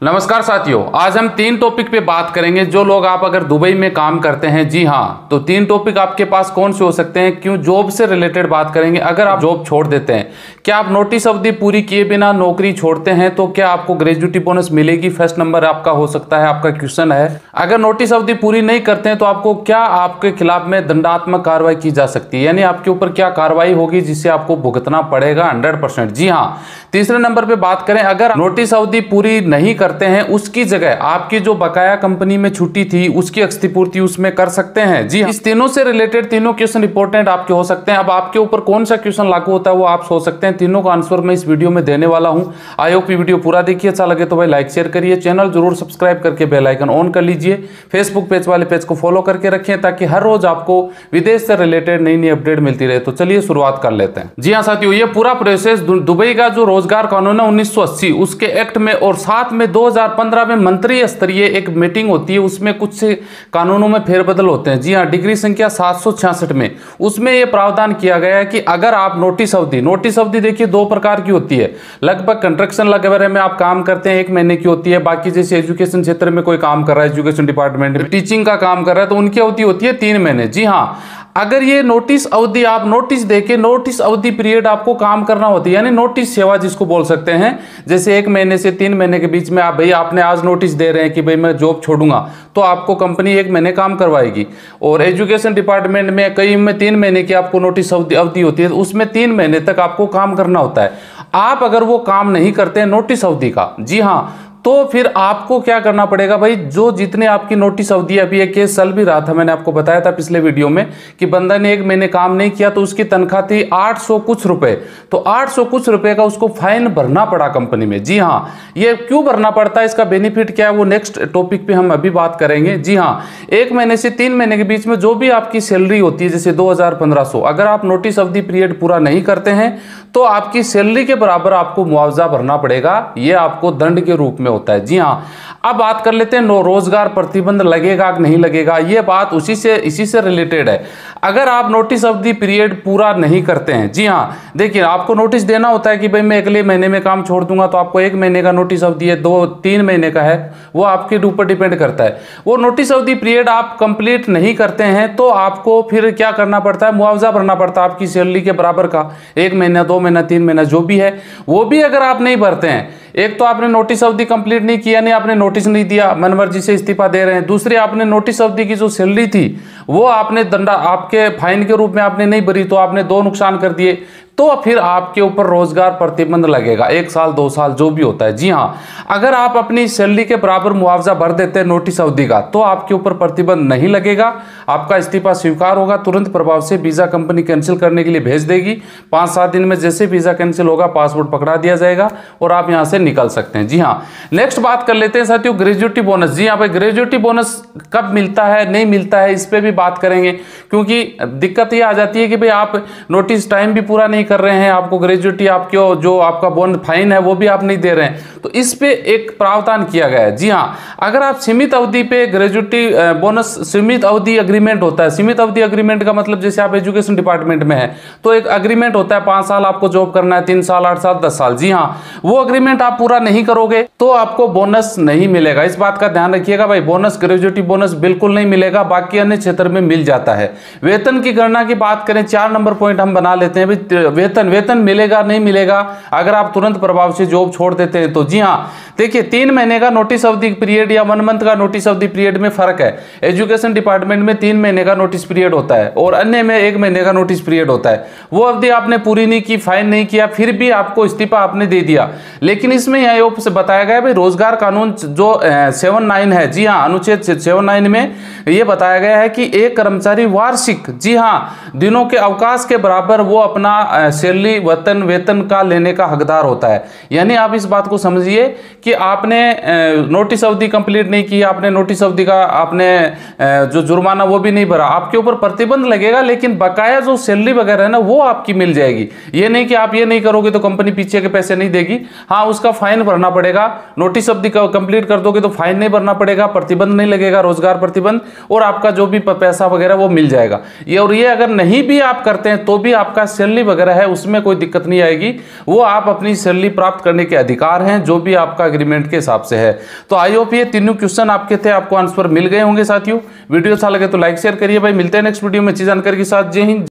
नमस्कार साथियों, आज हम तीन टॉपिक पे बात करेंगे जो लोग आप अगर दुबई में काम करते हैं, जी हाँ तो तीन टॉपिक आपके पास कौन से हो सकते हैं, क्यों जॉब से रिलेटेड बात करेंगे, अगर आप जॉब छोड़ देते हैं, क्या आप नोटिस अवधि पूरी किए बिना नौकरी छोड़ते हैं तो क्या आपको ग्रेजुएटी बोनस मिलेगी फ़र्स्ट नंबर आपका हो सकता है, आपका क्वेश्चन है। अगर नोटिस अवधि पूरी नहीं करते हैं तो आपको क्या आपके खिलाफ में दंडात्मक कार्रवाई की जा सकती है, यानी आपके ऊपर क्या कार्रवाई होगी जिससे आपको भुगतना पड़ेगा हंड्रेड जी हाँ। तीसरे नंबर पर बात करें, अगर नोटिस अवधि पूरी नहीं कर करते हैं, उसकी जगह आपकी जो बकाया कंपनी में छुट्टी थी, उसकी क्षतिपूर्ति उसमें कर सकते हैं। जी इस तीनों से रिलेटेड तीनों क्वेश्चन इंपॉर्टेंट आपके हो सकते हैं। अब आपके ऊपर कौन सा क्वेश्चन लागू होता है, वो आप सोच सकते हैं। तीनों का आंसर मैं इस वीडियो में देने वाला हूँ। आई होप वीडियो पूरा देखिए अच्छा लगे तो भाई लाइक शेयर करिए। चैनल ज़रूर सब्सक्राइब करके बेलाइकन ऑन कर लीजिए। फेसबुक पेज वाले पेज को फॉलो करके रखें, ताकि हर रोज आपको विदेश से रिलेटेड नई नई अपडेट मिलती रहे। तो चलिए शुरुआत कर लेते हैं। जी हाँ साथियों, ये पूरा प्रोसेस दुबई का जो रोज़गार कानून है, उन्नीस सौ अस्सी, उसके एक्ट में और साथ में 2015 में मंत्री स्तरीय एक मीटिंग होती है, उसमें कुछ कानूनों में फेरबदल होते हैं। जी हाँ डिग्री संख्या सात में। उसमें यह प्रावधान किया गया है कि अगर आप नोटिस अवधि नोटिस अवधि देखिए, दो प्रकार की होती है। लगभग कंस्ट्रक्शन वगैरह में आप काम करते हैं, एक महीने की होती है। बाकी जैसे एजुकेशन क्षेत्र में कोई काम कर रहा है, एजुकेशन डिपार्टमेंट में टीचिंग का काम कर रहा है तो उनकी अवधि होती है तीन महीने। जी हाँ अगर ये नोटिस अवधि, आप नोटिस देके नोटिस अवधि पीरियड आपको काम करना होती है, यानी नोटिस सेवा जिसको बोल सकते हैं। जैसे एक महीने से तीन महीने के बीच में आप भाई आपने आज नोटिस दे रहे हैं कि, भाई, मैं जॉब छोड़ूँगा। तो आपको कंपनी एक महीने काम करवाएगी। और एजुकेशन डिपार्टमेंट में कई में तीन महीने की आपको नोटिस अवधि होती है तो उसमें तीन महीने तक आपको काम करना होता है। आप अगर वो काम नहीं करते हैं नोटिस अवधि का, जी हाँ तो फिर आपको क्या करना पड़ेगा भाई? जो जितने आपकी नोटिस अवधि अभी एक केस चल भी रहा था मैंने आपको बताया था पिछले वीडियो में, कि बंदा ने एक महीने काम नहीं किया तो उसकी तनख्वाह थी 800 कुछ रुपए। तो 800 कुछ रुपए का उसको फाइन भरना पड़ा कंपनी में। जी हाँ ये क्यों भरना पड़ता है? इसका बेनिफिट क्या है? वो नेक्स्ट टॉपिक पर हम अभी बात करेंगे। जी हाँ एक महीने से तीन महीने के बीच में जो भी आपकी सैलरी होती है, जैसे दो अगर आप नोटिस अवधि पीरियड पूरा नहीं करते हैं तो आपकी सैलरी के बराबर आपको मुआवजा भरना पड़ेगा। ये आपको दंड के रूप में में होता है। जी हाँ अब बात कर लेते हैं, नो रोज़गार प्रतिबंध लगेगा कि नहीं लगेगा? ये बात उसी से, इसी से रिलेटेड है। अगर आप नोटिस अवधि पीरियड पूरा नहीं करते हैं, जी हाँ देखिए, आपको नोटिस देना होता है कि भाई मैं अगले महीने में काम छोड़ दूँगा तो आपको एक महीने का नोटिस अवधि है दो, तीन महीने का है, वो आपके ऊपर डिपेंड करता है। वो नोटिस अवधि पीरियड आप कंप्लीट नहीं करते हैं तो आपको फिर क्या करना पड़ता है? मुआवजा भरना पड़ता है आपकी सैलरी के बराबर का। एक महीना, दो महीना, तीन महीना, जो भी है, वो भी अगर आप नहीं भरते हैं, एक तो आपने नोटिस अवधि कंप्लीट नहीं किया, नहीं, आपने नोटिस नहीं दिया, मनमर्जी से इस्तीफा दे रहे हैं। दूसरे, आपने नोटिस अवधि की जो सैलरी थी, वो आपने दंडा आपके फाइन के रूप में आपने नहीं भरी तो आपने दो नुकसान कर दिए। तो फिर आपके ऊपर रोज़गार प्रतिबंध लगेगा। एक साल, दो साल, जो भी होता है। जी हाँ अगर आप अपनी सैलरी के बराबर मुआवजा भर देते हैं नोटिस अवधि का तो आपके ऊपर प्रतिबंध नहीं लगेगा। आपका इस्तीफा स्वीकार होगा, तुरंत प्रभाव से वीज़ा कंपनी कैंसिल करने के लिए भेज देगी। पाँच सात दिन में जैसे वीज़ा कैंसिल होगा पासपोर्ट पकड़ा दिया जाएगा और आप यहाँ से निकल सकते हैं। जी हाँ नेक्स्ट बात कर लेते हैं साथियों, ग्रेजुएटी बोनस। जी हाँ ग्रेजुएटी बोनस कब मिलता है, नहीं मिलता है, इस पर भी बात करेंगे, क्योंकि दिक्कत ये आ जाती है कि भाई आप नोटिस टाइम भी पूरा नहीं कर रहे हैं, आपको ग्रेजुएटी, आपके जो आपका बोन फाइन है, वो भी आप नहीं दे रहे हैं। तो इस पे एक प्रावधान किया गया है। जी हाँ अगर आप सीमित अवधि पे ग्रेजुएटी बोनस सीमित अवधि अग्रीमेंट होता है, सीमित अवधि अग्रीमेंट का मतलब जैसे आप एजुकेशन डिपार्टमेंट में है तो एक अग्रीमेंट होता है, पाँच साल आपको जॉब करना है, तीन साल, आठ साल, दस साल। जी हाँ वो अग्रीमेंट आप पूरा नहीं करोगे तो आपको बोनस नहीं मिलेगा। इस बात का ध्यान रखिएगा भाई बोनस ग्रेजुएटी बोनस बिल्कुल नहीं मिलेगा, बाकी अन्य क्षेत्र में मिल जाता है। वेतन की गणना की बात करें, चार नंबर पॉइंट हम बना लेते हैं वेतन वेतन मिलेगा, नहीं मिलेगा? अगर आप तुरंत प्रभाव से जॉब छोड़ देते हैं तो। जी हाँ देखिए, तीन महीने का नोटिस अवधि पीरियड या वन मंथ का नोटिस अवधि पीरियड में फ़र्क है। एजुकेशन डिपार्टमेंट में तीन महीने का नोटिस पीरियड होता है और अन्य में एक महीने का नोटिस पीरियड होता है। वो अवधि आपने पूरी नहीं की फाइन नहीं किया, फिर भी आपको इस्तीफा आपने दे दिया। लेकिन इसमें से बताया गया भाई, रोज़गार कानून जो सेवन नाइन है, जी हाँ अनुच्छेद सेवन नाइन में यह बताया गया है कि एक कर्मचारी वार्षिक, जी हाँ दिनों के अवकाश के बराबर वो अपना सैलरी वेतन वेतन का लेने का हकदार होता है। यानी आप इस बात को समझिए कि आपने नोटिस अवधि कंप्लीट नहीं की, आपने नोटिस अवधि का, आपने जो जुर्माना वो भी नहीं भरा। आपके ऊपर प्रतिबंध लगेगा, लेकिन बकाया जो सैलरी वगैरह है ना, वो आपकी मिल जाएगी। ये नहीं कि आप ये नहीं करोगे तो कंपनी पीछे के पैसे नहीं देगी। हाँ उसका फाइन भरना पड़ेगा। नोटिस अवधि कंप्लीट कर दोगे तो फाइन नहीं भरना पड़ेगा, प्रतिबंध नहीं लगेगा, रोज़गार प्रतिबंध, और आपका जो भी पैसा वगैरह वो मिल जाएगा। ये और ये अगर नहीं भी आप करते हैं तो भी आपका सैलरी वगैरह वगैरह है, उसमें कोई दिक्कत नहीं आएगी। वो आप अपनी सैलरी प्राप्त करने के अधिकार हैं, जो भी आपका अग्रीमेंट के हिसाब से है। तो आई होप ये तीनों क्वेश्चन आपके थे, आपको आंसर मिल गए होंगे साथियों। वीडियो अच्छा लगे तो लाइक शेयर करिए भाई। मिलते हैं नेक्स्ट वीडियो में। अच्छी जानकारी के साथ। जय हिंद।